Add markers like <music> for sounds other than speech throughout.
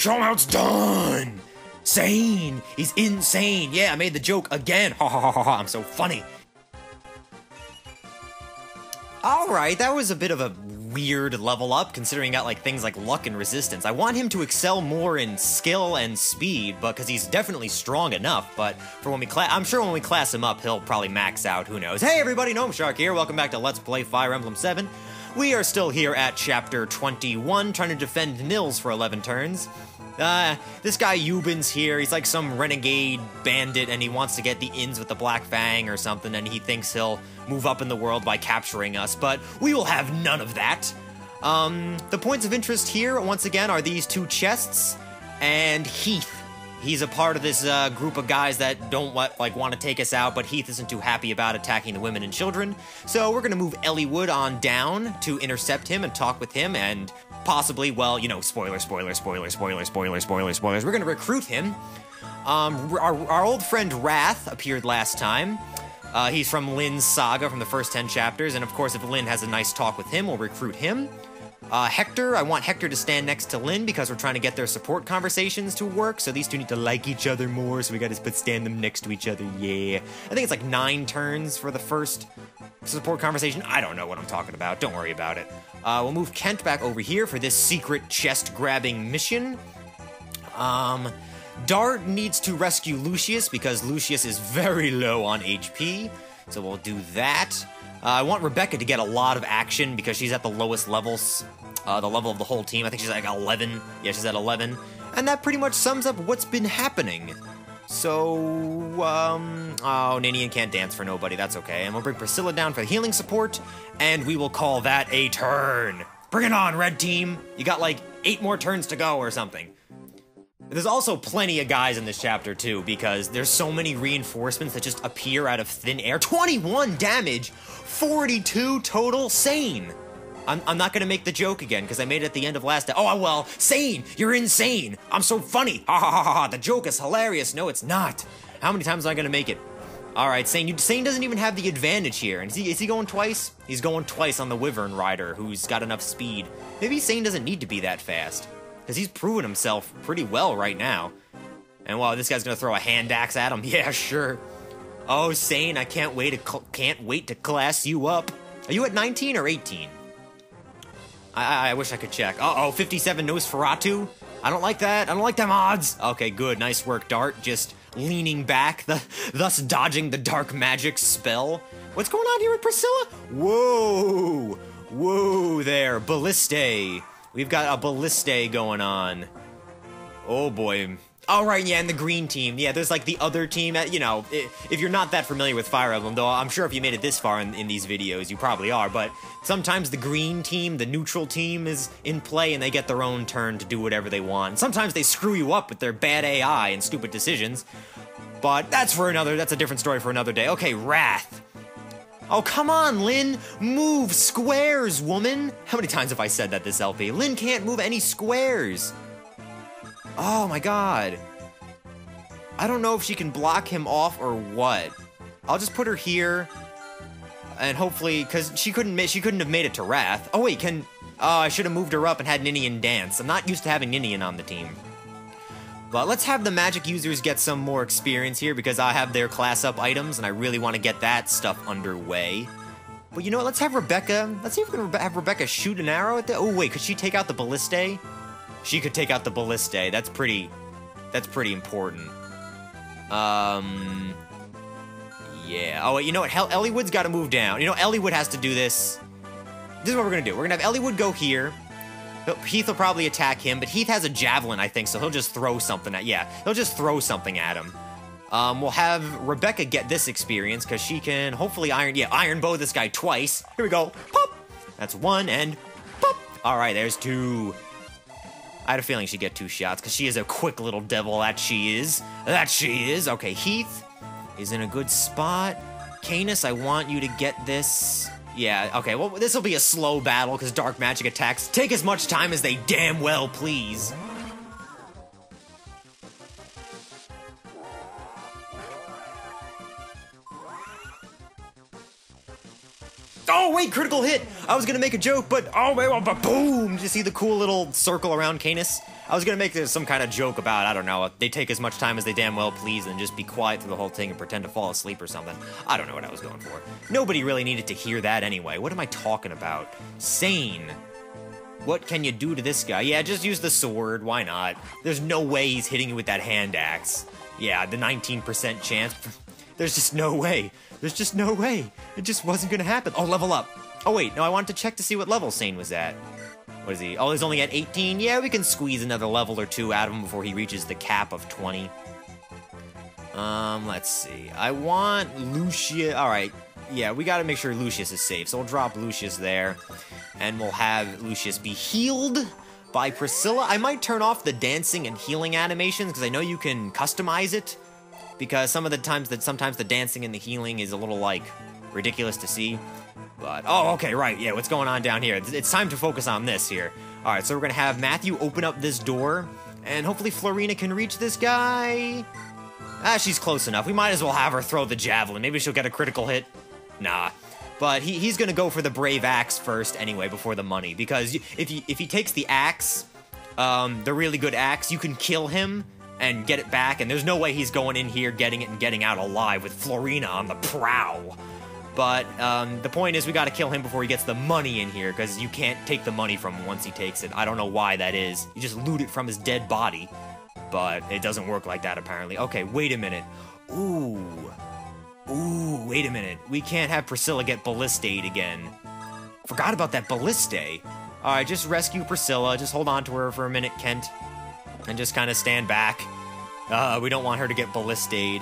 Him done. Sain. He's insane. Yeah, I made the joke again. Ha ha ha ha ha. I'm so funny. Alright, that was a bit of a weird level up, considering got like things like luck and resistance. I want him to excel more in skill and speed, but because he's definitely strong enough. But for when we class, I'm sure when we class him up, he'll probably max out. Who knows? Hey everybody, Gnome Shark here. Welcome back to Let's Play Fire Emblem 7. We are still here at chapter 21, trying to defend Nils for 11 turns. Uh, this guy Eubans here. He's like some renegade bandit, and he wants to get the ins with the Black Fang or something, and he thinks he'll move up in the world by capturing us, but we will have none of that. Um, the points of interest here, once again, are these two chests, and Heath. He's a part of this uh, group of guys that don't like want to take us out, but Heath isn't too happy about attacking the women and children. So we're gonna move Eliwood on down to intercept him and talk with him, and possibly, well, you know, spoiler, spoiler, spoiler, spoiler, spoiler, spoiler, spoilers. We're gonna recruit him. Um, our, our old friend Rath appeared last time. Uh, he's from Lyn's saga from the first 10 chapters, and of course, if Lyn has a nice talk with him, we'll recruit him. Uh, Hector, I want Hector to stand next to Lyn because we're trying to get their support conversations to work, so these two need to like each other more, so we gotta put stand them next to each other, yeah. I think it's like nine turns for the first support conversation. I don't know what I'm talking about, don't worry about it. Uh, we'll move Kent back over here for this secret chest-grabbing mission. Um, Dart needs to rescue Lucius because Lucius is very low on HP, so we'll do that. Uh, I want Rebecca to get a lot of action because she's at the lowest levels, uh, the level of the whole team. I think she's like 11. Yeah, she's at 11. And that pretty much sums up what's been happening. So, um, oh, Ninian can't dance for nobody. That's okay. And we'll bring Priscilla down for the healing support, and we will call that a turn. Bring it on, red team. You got like eight more turns to go or something. There's also plenty of guys in this chapter too, because there's so many reinforcements that just appear out of thin air. 21 damage, 42 total, Sain. I'm, I'm not gonna make the joke again, because I made it at the end of last Day. Oh, well, Sain, you're insane. I'm so funny. Ha ha ha ha, the joke is hilarious. No, it's not. How many times am I gonna make it? Alright, Sain, you, Sain doesn't even have the advantage here. And is he, is he going twice? He's going twice on the Wyvern Rider, who's got enough speed. Maybe Sain doesn't need to be that fast because he's proven himself pretty well right now. And wow, this guy's gonna throw a hand axe at him. <laughs> Yeah, sure. Oh, Sain, I can't wait to can't wait to class you up. Are you at 19 or 18? I, I, I wish I could check. Uh oh, 57 Nosferatu. I don't like that. I don't like them odds. Okay, good. Nice work, Dart. Just leaning back, the, <laughs> thus dodging the dark magic spell. What's going on here with Priscilla? Whoa! Whoa there, Balliste. We've got a Balliste going on. Oh boy. All right, yeah, and the green team. Yeah, there's like the other team. You know, if you're not that familiar with Fire Emblem, though, I'm sure if you made it this far in, in, these videos, you probably are. But sometimes the green team, the neutral team, is in play, and they get their own turn to do whatever they want. Sometimes they screw you up with their bad AI and stupid decisions. But that's for another. That's a different story for another day. Okay, Rath. Oh, come on, Lyn! Move squares, woman! How many times have I said that this LP? Lyn can't move any squares! Oh my god. I don't know if she can block him off or what. I'll just put her here. And hopefully, because she couldn't she couldn't have made it to Rath. Oh wait, can... Oh, I should have moved her up and had Ninian dance. I'm not used to having Ninian on the team. But let's have the magic users get some more experience here because I have their class up items and I really want to get that stuff underway. But you know what, let's have Rebecca, let's see if we can have Rebecca shoot an arrow at the- oh wait, could she take out the Balliste? She could take out the Balliste, that's pretty, that's pretty important. Um, yeah, oh wait, you know what, Hell, Eliwood's gotta move down. You know, Eliwood has to do this. This is what we're gonna do, we're gonna have Eliwood go here, Heath will probably attack him, but Heath has a javelin, I think, so he'll just throw something at, yeah, he'll just throw something at him. Um, we'll have Rebecca get this experience, because she can hopefully iron, yeah, iron bow this guy twice. Here we go, pop! That's one, and pop! Alright, there's two. I had a feeling she'd get two shots, because she is a quick little devil, that she is. That she is. Okay, Heath is in a good spot. Canas, I want you to get this yeah, okay, well, this will be a slow battle because dark magic attacks take as much time as they damn well please. Oh, wait, critical hit! I was gonna make a joke, but oh, wait, but boom! Did you see the cool little circle around Canas? I was gonna make some kind of joke about, I don't know, they take as much time as they damn well please and just be quiet through the whole thing and pretend to fall asleep or something. I don't know what I was going for. Nobody really needed to hear that anyway. What am I talking about? Sain. What can you do to this guy? Yeah, just use the sword. Why not? There's no way he's hitting you with that hand axe. Yeah, the 19% chance. There's just no way. There's just no way. It just wasn't gonna happen. Oh, level up. Oh, wait, no, I wanted to check to see what level Sain was at. What is he? Oh, he's only at 18? Yeah, we can squeeze another level or two out of him before he reaches the cap of 20. Um, let's see. I want Lucius. Alright, yeah, we gotta make sure Lucius is safe. So we'll drop Lucius there. And we'll have Lucius be healed by Priscilla. I might turn off the dancing and healing animations because I know you can customize it. Because some of the times that sometimes the dancing and the healing is a little like ridiculous to see. But, oh, okay, right, yeah, what's going on down here? It's time to focus on this here. Alright, so we're gonna have Matthew open up this door, and hopefully Florina can reach this guy. Ah, she's close enough. We might as well have her throw the javelin. Maybe she'll get a critical hit. Nah. But he, he's gonna go for the brave axe first anyway, before the money. Because if he, if he takes the axe, um, the really good axe, you can kill him and get it back, and there's no way he's going in here, getting it, and getting out alive with Florina on the prow. But um, the point is, we gotta kill him before he gets the money in here, because you can't take the money from him once he takes it. I don't know why that is. You just loot it from his dead body. But it doesn't work like that, apparently. Okay, wait a minute. Ooh. Ooh, wait a minute. We can't have Priscilla get Ballistade again. Forgot about that Ballistade. Alright, just rescue Priscilla. Just hold on to her for a minute, Kent. And just kind of stand back. Uh, we don't want her to get Ballistade.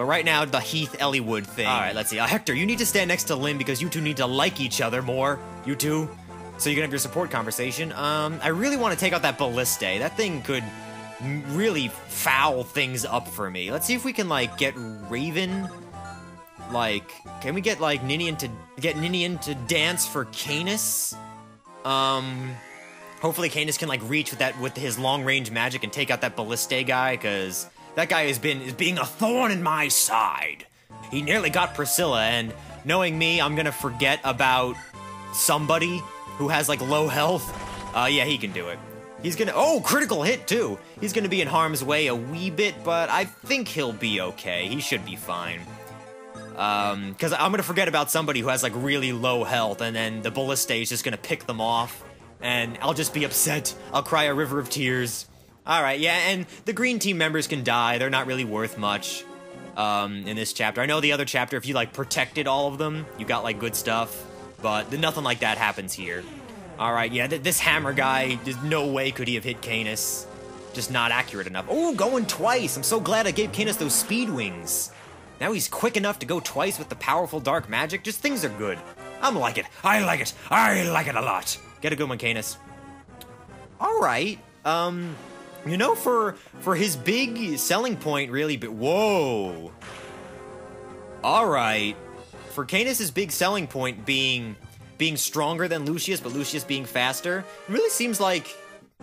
But right now, the Heath Eliwood thing. All right, let's see. Uh, Hector, you need to stand next to Lyn because you two need to like each other more. You two. So you can have your support conversation. Um, I really want to take out that Ballista. That thing could really foul things up for me. Let's see if we can, like, get Raven. Like, can we get, like, Ninian to get Ninian to dance for Canas? Um, hopefully Canas can, like, reach with that, with his long-range magic and take out that Ballista guy, because that guy has been is being a thorn in my side. He nearly got Priscilla, and knowing me, I'm gonna forget about somebody who has like low health. Uh, yeah, he can do it. He's gonna- oh, critical hit too! He's gonna be in harm's way a wee bit, but I think he'll be okay. He should be fine. Um, because I'm gonna forget about somebody who has like really low health, and then the Ballista is just gonna pick them off, and I'll just be upset. I'll cry a river of tears. Alright, yeah, and the green team members can die. They're not really worth much um, in this chapter. I know the other chapter, if you, like, protected all of them, you got, like, good stuff. But nothing like that happens here. Alright, yeah, th this hammer guy, there's no way could he have hit Canas. Just not accurate enough. Oh, going twice! I'm so glad I gave Canas those speed wings. Now he's quick enough to go twice with the powerful dark magic. Just things are good. I'm like it. I like it. I like it a lot. Get a good one, Canas. Alright, um... You know, for for his big selling point, really, but whoa. All right, for Canas's big selling point being being stronger than Lucius, but Lucius being faster, it really seems like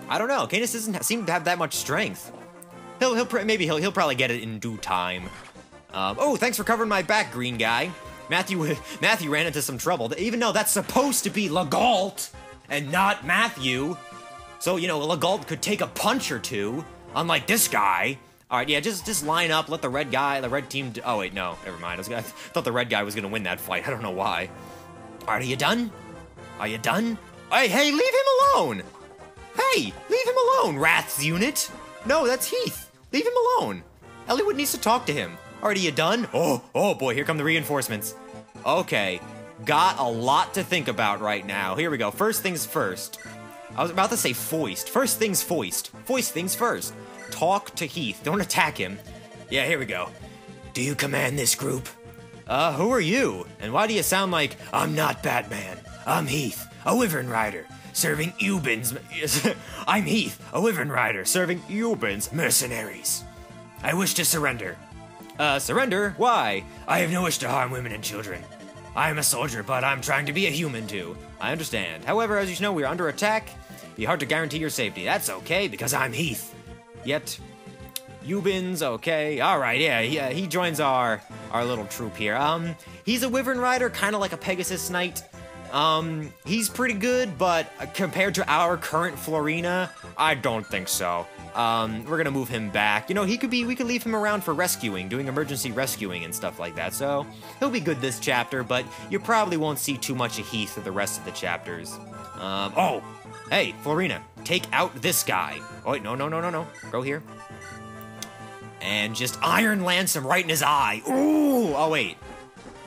I don't know. Canas doesn't seem to have that much strength. He'll he'll maybe he'll he'll probably get it in due time. Um, oh, thanks for covering my back, green guy. Matthew <laughs> Matthew ran into some trouble, even though that's supposed to be Legault and not Matthew. So, you know, Legault could take a punch or two, unlike this guy. All right, yeah, just just line up, let the red guy, the red team. oh wait, no, never mind. I, was, <laughs> I thought the red guy was gonna win that fight. I don't know why. All right, are you done? Are you done? Hey, hey, leave him alone! Hey, leave him alone, Rath's unit. No, that's Heath. Leave him alone. Eliwood needs to talk to him. All right, are you done? Oh, oh boy, here come the reinforcements. Okay, got a lot to think about right now. Here we go. First things first. I was about to say foist. First things foist. Foist things first. Talk to Heath. Don't attack him. Yeah, here we go. Do you command this group? Uh, who are you? And why do you sound like I'm not Batman? I'm Heath, a Wyvern Rider, serving Eubans. <laughs> <laughs> I'm Heath, a Wyvern Rider, serving Eubans mercenaries. I wish to surrender. Uh, surrender? Why? I have no wish to harm women and children. I am a soldier, but I'm trying to be a human too. I understand. However, as you know, we are under attack. Be hard to guarantee your safety. That's okay, because I'm Heath. Yet, Eubans okay. All right, yeah, he, uh, he joins our our little troop here. Um, he's a Wyvern Rider, kind of like a Pegasus Knight. Um, he's pretty good, but compared to our current Florina, I don't think so. Um, we're gonna move him back. You know, he could be, we could leave him around for rescuing, doing emergency rescuing and stuff like that. So, he'll be good this chapter, but you probably won't see too much of Heath for the rest of the chapters. Um, oh, hey, Florina, take out this guy. Oh, wait, no, no, no, no, no. Go here. And just Iron Lance him right in his eye. Ooh! Oh, wait.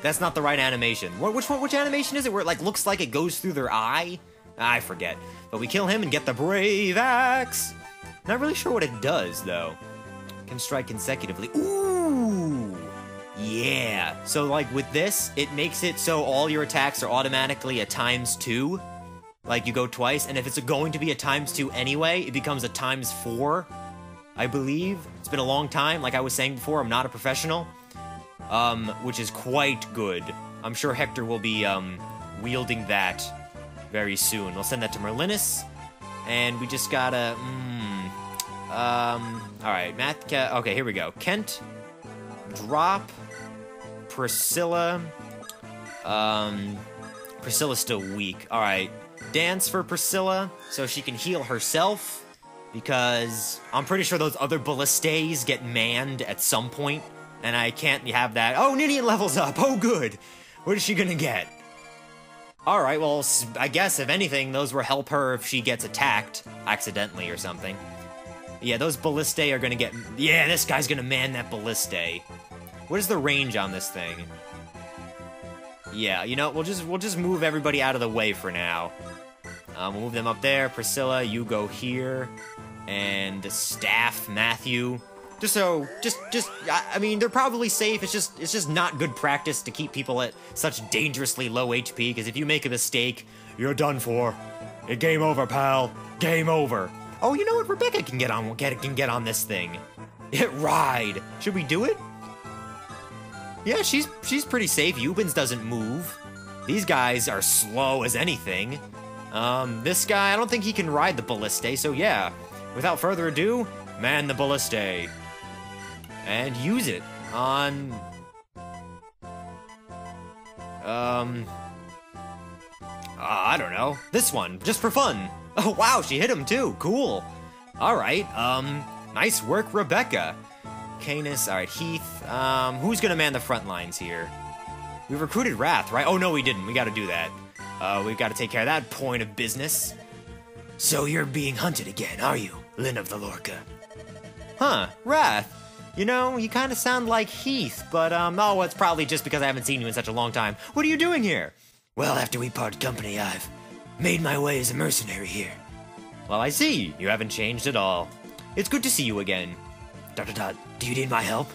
That's not the right animation. What, which one, which animation is it where it, like, looks like it goes through their eye? I forget. But we kill him and get the Brave Axe. Not really sure what it does, though. Can strike consecutively. Ooh! Yeah. So, like, with this, it makes it so all your attacks are automatically a times two. Like, you go twice, and if it's going to be a times two anyway, it becomes a times four, I believe. It's been a long time. Like I was saying before, I'm not a professional. Um, which is quite good. I'm sure Hector will be, um, wielding that very soon. We'll send that to Merlinus. And we just gotta, mm, um, alright, Math, okay, here we go. Kent, drop, Priscilla, um, Priscilla's still weak. Alright, dance for Priscilla so she can heal herself. Because I'm pretty sure those other ballistas get manned at some point, and I can't have that. Oh, Ninian levels up. Oh, good. What is she gonna get? Alright, well, I guess if anything, those will help her if she gets attacked accidentally or something. Yeah, those ballistae are gonna get. Yeah, this guy's gonna man that ballistae. What is the range on this thing? Yeah, you know, we'll just we'll just move everybody out of the way for now. Um, we'll move them up there. Priscilla, you go here, and staff, Matthew. Just so, just, just, I, I mean, they're probably safe. It's just, it's just not good practice to keep people at such dangerously low HP. Because if you make a mistake, you're done for. Game over, pal. Game over. Oh, you know what? Rebecca can get on, get, can get on this thing. It <laughs> ride. Should we do it? Yeah, she's she's pretty safe. Eubans doesn't move. These guys are slow as anything. Um, this guy, I don't think he can ride the ballistae, so yeah. Without further ado, man the ballistae. And use it on... Um... Uh, I don't know. This one, just for fun. <laughs> Oh, wow, she hit him too. Cool. Alright, um, nice work, Rebecca. Canas, alright, Heath. Um, who's gonna man the front lines here? We recruited Rath, right? Oh, no, we didn't. We gotta do that. Uh, we've gotta take care of that point of business. So you're being hunted again, are you, Lyn of the Lorca? Huh, Rath. You know, you kind of sound like Heath, but, um, oh, it's probably just because I haven't seen you in such a long time. What are you doing here? Well, after we part company, I've made my way as a mercenary here. Well, I see. You haven't changed at all. It's good to see you again. Dot dot dot. Do you need my help?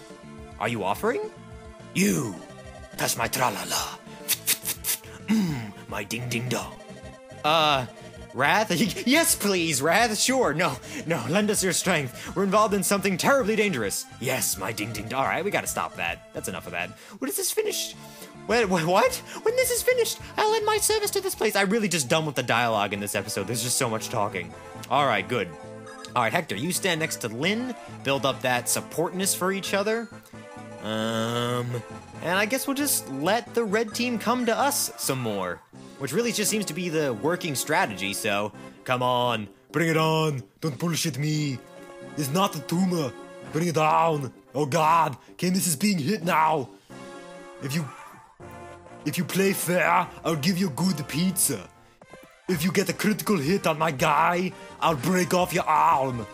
Are you offering? You. That's my tra-la-la. Mmm, <sniffs> my ding-ding-dong. Uh, Rath? <laughs> yes, please, Rath. Sure. No, no. Lend us your strength. We're involved in something terribly dangerous. Yes, my ding ding. All right, we gotta stop that. That's enough of that. When is this finished? Wait, wait, what? When this is finished, I'll end my service to this place. I really just done with the dialogue in this episode. There's just so much talking. All right, good. All right, Hector, you stand next to Lyn, Build up that supportness for each other. Um, and I guess we'll just let the red team come to us some more. Which really just seems to be the working strategy, so come on, bring it on. Don't bullshit me. It's not a tumor. Bring it down. Oh god, Canas is being hit now. If you if you play fair, I'll give you good pizza. If you get a critical hit on my guy, I'll break off your arm.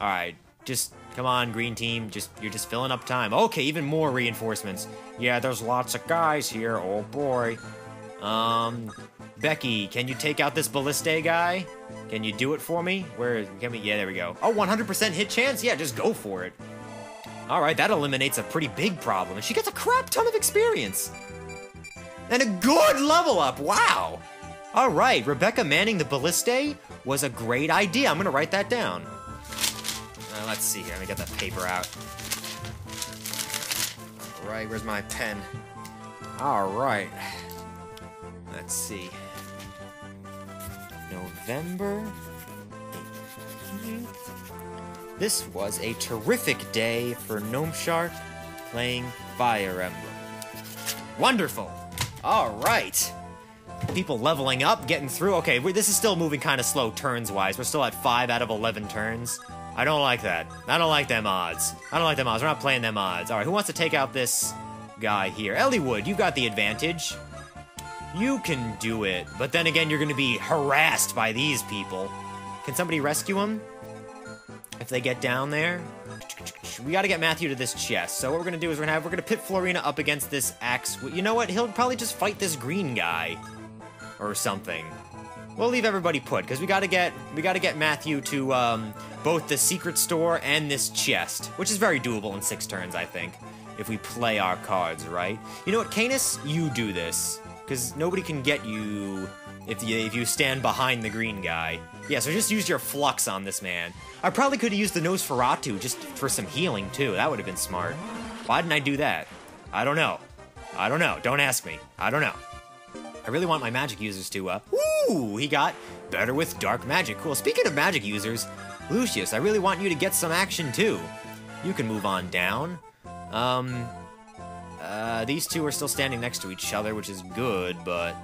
Alright, just come on, green team. Just you're just filling up time. Okay, even more reinforcements. Yeah, there's lots of guys here. Oh boy. Um, Becky, can you take out this ballistae guy? Can you do it for me? Where, can we, yeah, there we go. Oh, 100% hit chance? Yeah, just go for it. All right, that eliminates a pretty big problem. And she gets a crap ton of experience. And a good level up, wow. All right, Rebecca manning the ballistae was a great idea. I'm gonna write that down. Uh, let's see here, let me get that paper out. All right, where's my pen? All right. Let's see. November 18th. This was a terrific day for Gnomeshark playing Fire Emblem. Wonderful! Alright. people leveling up, getting through. Okay, this is still moving kind of slow turns-wise. We're still at 5 out of 11 turns. I don't like that. I don't like them odds. I don't like them odds. We're not playing them odds. Alright, who wants to take out this guy here? Eliwood, you got the advantage. You can do it. But then again, you're going to be harassed by these people. Can somebody rescue him? If they get down there? We gotta get Matthew to this chest. So what we're gonna do is we're gonna have, we're gonna pit Florina up against this axe. You know what? He'll probably just fight this green guy. Or something. We'll leave everybody put, because we gotta get, we gotta get Matthew to, um, both the secret store and this chest. Which is very doable in six turns, I think. If we play our cards, right? You know what, Canas? You do this. Because nobody can get you if you if you stand behind the green guy. Yeah, so just use your flux on this man. I probably could have used the Nosferatu just for some healing too. That would have been smart. Why didn't I do that? I don't know. I don't know. Don't ask me. I don't know. I really want my magic users to, uh, ooh, he got better with dark magic. Cool. Speaking of magic users, Lucius, I really want you to get some action too. You can move on down. Um, uh, these two are still standing next to each other, which is good, but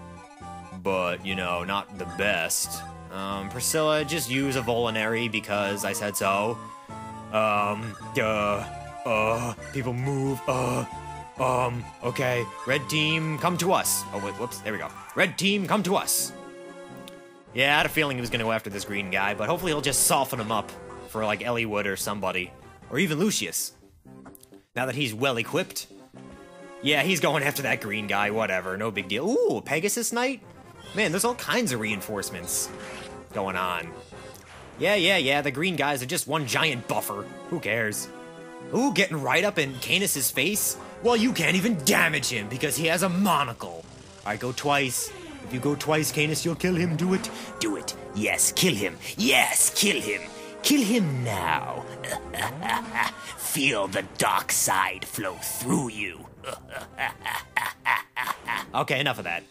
but, you know, not the best. Um, Priscilla, just use a Vulnerary because I said so. Um, uh, uh, people move, uh, um, okay. Red team, come to us. Oh, wait, whoops, there we go. Red team, come to us. Yeah, I had a feeling he was gonna go after this green guy, but hopefully he'll just soften him up for, like, Eliwood or somebody. Or even Lucius. Now that he's well equipped. Yeah, he's going after that green guy, whatever, no big deal. Ooh, Pegasus Knight? Man, there's all kinds of reinforcements going on. Yeah, yeah, yeah, the green guys are just one giant buffer. Who cares? Ooh, getting right up in Canas's face? Well, you can't even damage him because he has a monocle. Alright, go twice. If you go twice, Canas, you'll kill him. Do it. Do it. Yes, kill him. Yes, kill him. Kill him now. <laughs> Feel the dark side flow through you. <laughs> okay, enough of that.